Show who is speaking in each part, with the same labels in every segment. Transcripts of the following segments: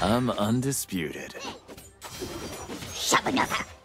Speaker 1: I'm undisputed.
Speaker 2: Shabanaka. Killing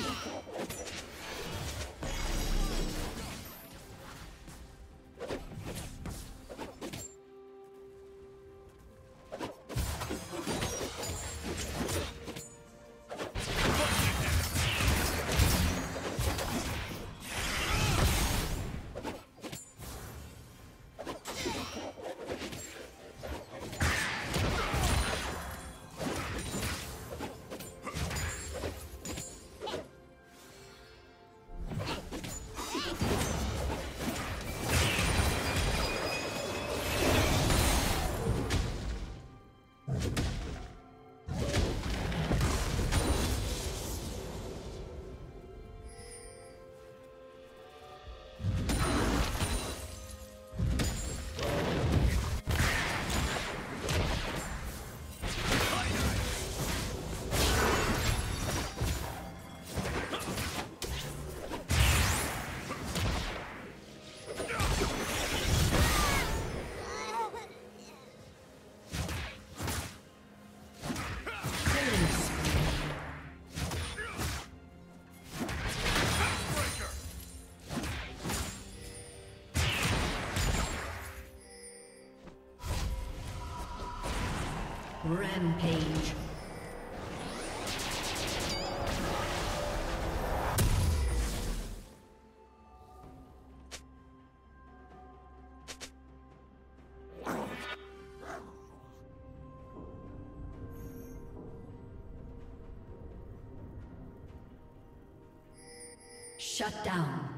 Speaker 2: spree. Rampage. Shut down.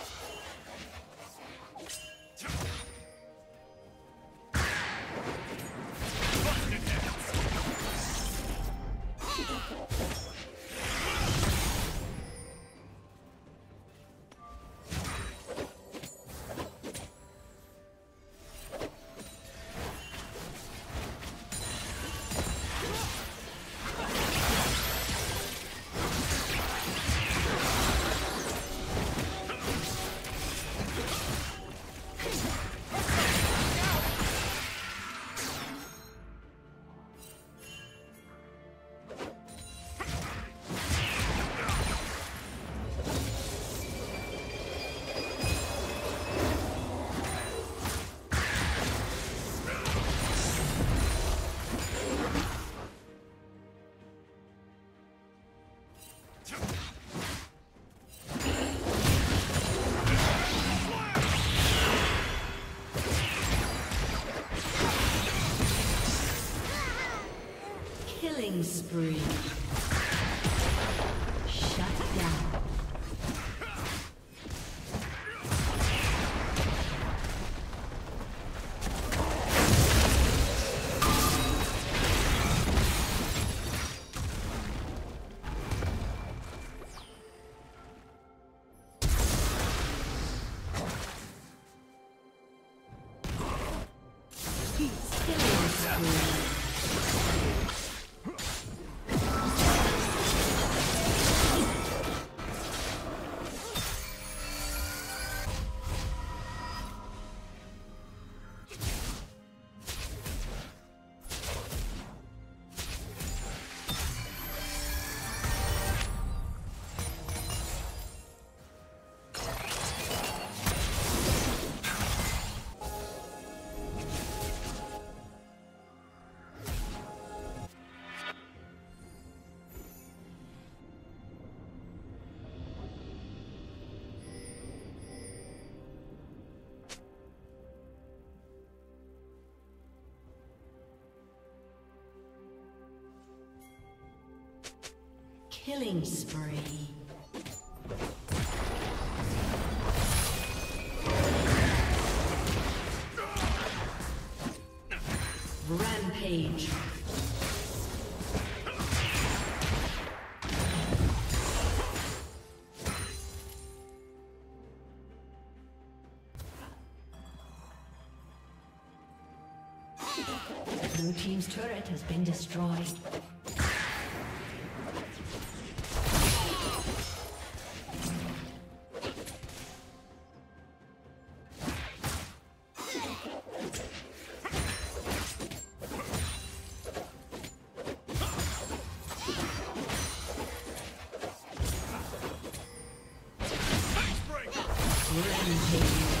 Speaker 2: spree. Shut down. He's killing spree. Killing spree. Rampage. Blue Team's turret has been destroyed. Rampage.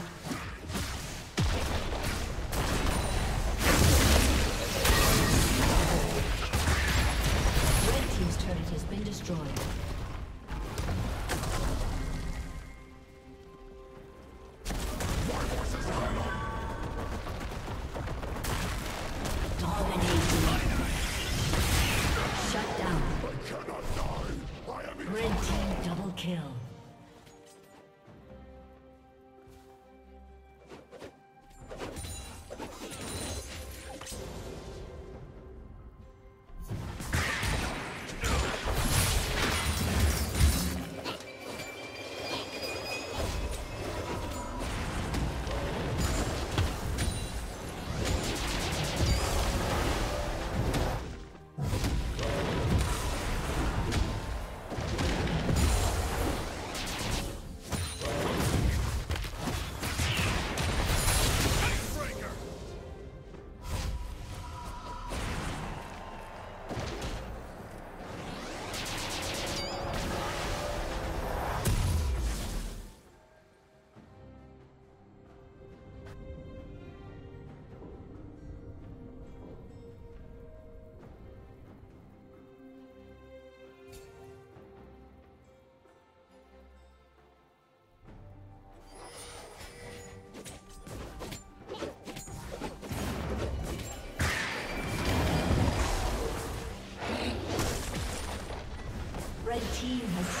Speaker 2: team has